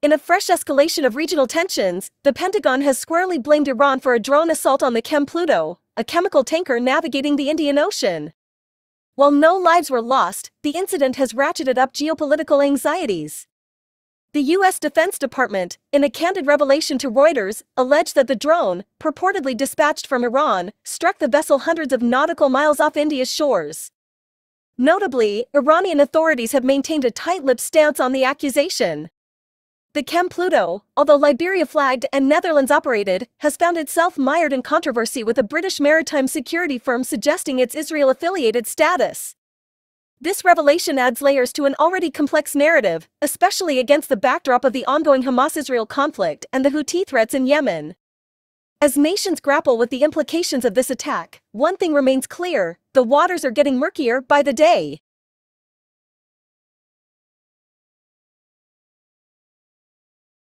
In a fresh escalation of regional tensions, the Pentagon has squarely blamed Iran for a drone assault on the Chem Pluto, a chemical tanker navigating the Indian Ocean. While no lives were lost, the incident has ratcheted up geopolitical anxieties. The U.S. Defense Department, in a candid revelation to Reuters, alleged that the drone, purportedly dispatched from Iran, struck the vessel hundreds of nautical miles off India's shores. Notably, Iranian authorities have maintained a tight-lipped stance on the accusation. The Chem Pluto, although Liberia flagged and Netherlands operated, has found itself mired in controversy with a British maritime security firm suggesting its Israel-affiliated status. This revelation adds layers to an already complex narrative, especially against the backdrop of the ongoing Hamas-Israel conflict and the Houthi threats in Yemen. As nations grapple with the implications of this attack, one thing remains clear, the waters are getting murkier by the day.